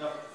야.